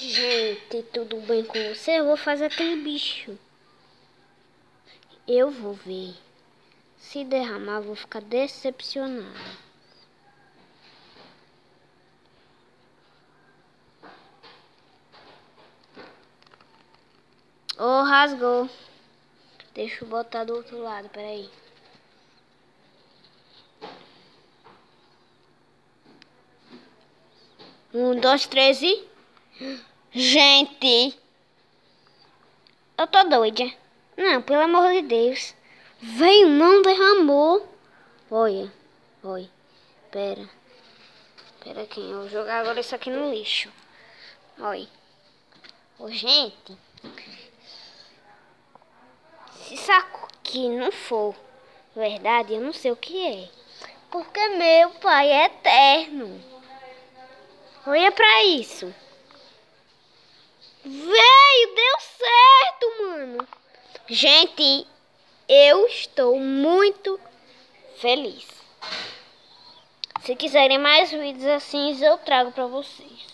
Gente, tudo bem com você? Eu vou fazer aquele bicho. Eu vou ver. Se derramar, vou ficar decepcionada. Oh, rasgou. Deixa eu botar do outro lado, peraí. Um, dois, três e... Gente! Eu tô doida. Não, pelo amor de Deus. Veio, não derramou. Olha, olha. Pera. Pera aqui, eu vou jogar agora isso aqui no lixo. Olha. Ô, gente. Se saco aqui não for verdade, eu não sei o que é. Porque meu pai é eterno. Olha pra isso. Veio, deu certo, mano. Gente, eu estou muito feliz. Se quiserem mais vídeos assim, eu trago pra vocês.